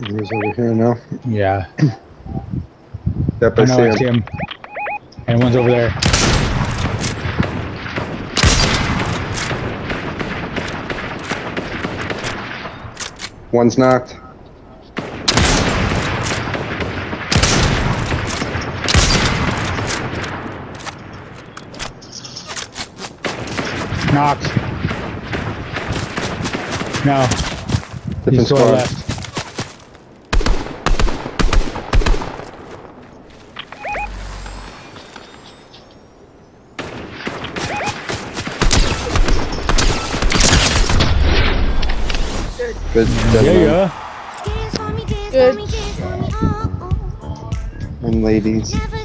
He's over here now. Yeah, Yep, I I know see him. And one's over there. One's knocked. Knocked. No, Different he's squad. left. Good. Yeah, dead man. yeah. Good. And ladies. Never